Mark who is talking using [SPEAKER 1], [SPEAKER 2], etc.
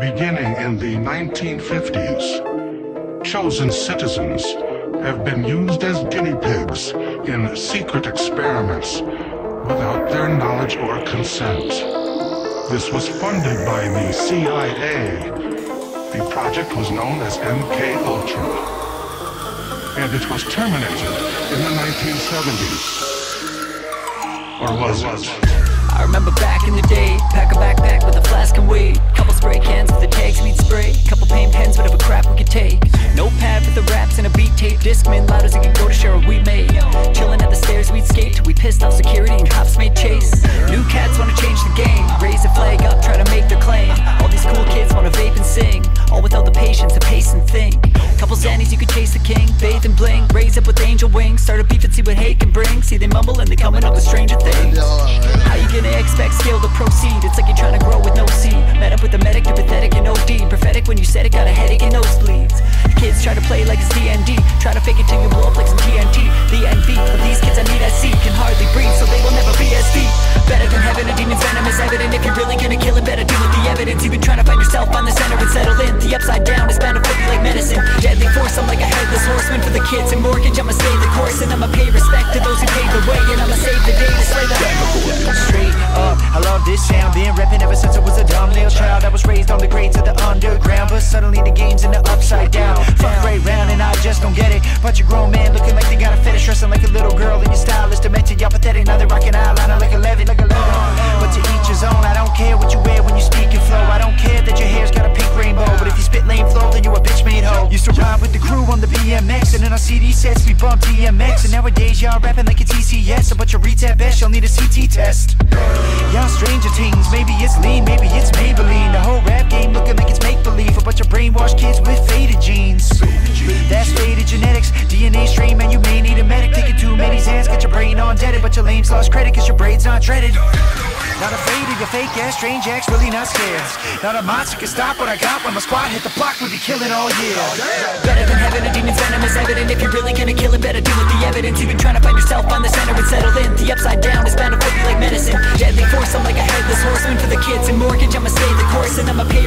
[SPEAKER 1] Beginning in the 1950s, chosen citizens have been used as guinea pigs in secret experiments without their knowledge or consent. This was funded by the CIA. The project was known as MK Ultra, and it was terminated in the 1970s. Or was it?
[SPEAKER 2] I remember back in the day, pack a backpack with a king, bathe and bling. Raise up with angel wings, start a beef and see what hate can bring. See they mumble and they coming up with stranger things. How you gonna expect skill to proceed? It's like you're trying to grow with no seed. Met up with the medic, you're pathetic and OD Prophetic when you said it, got a headache and nosebleeds. Kids try to play like it's D&D Try to fake it till you blow up like some TNT The envy of these kids I need SC Can hardly breathe so they will never be as deep. Better than heaven, a demon's venom is evident. If you're really gonna kill it, better deal with the evidence. You've been trying to find yourself on the center and settle in. The upside down is bound to flip you horseman For the kids and mortgage, I'ma stay the course And I'ma pay respect to those who paved the way. And I'ma save the day to slay the
[SPEAKER 3] Straight up, I love this sound. Been rapping ever since I was a dumb little child. I was raised on the grades of the underground But suddenly the game's in the upside down. Fuck right round and I just don't get it. Bunch of grown men looking like they got a fetish Dressing like a little girl and your style. Is demented Y'all pathetic, now they rocking eyeliner like 11 like 11 But to each his own, a bitch made hoe. Used to ride with the crew on the BMX And then on CD sets we bump DMX And nowadays y'all rapping like it's ECS A bunch of at best, y'all need a CT test. Y'all stranger things, maybe it's lean, maybe it's Maybelline. The whole rap game looking like it's make-believe. A bunch of brainwashed kids with faded jeans That's faded genetics, DNA strain, man, you may need a medic. Taking too many Xans, got your brain on deaded. But your lames lost credit, cause your braids not treaded Not afraid of your fake ass, strange acts, really not scared. Not a monster can stop what I got When my squad hit the block, we be killing all year.
[SPEAKER 2] Oh, better than heaven, a demon's venom is evident If you're really gonna kill it, better deal with the evidence. You've been trying to find yourself on the center and settle in. The upside down is bound to flip you like medicine. Deadly force, I'm like a headless horseman For the kids and mortgage, I'ma stay the course. And I'ma pay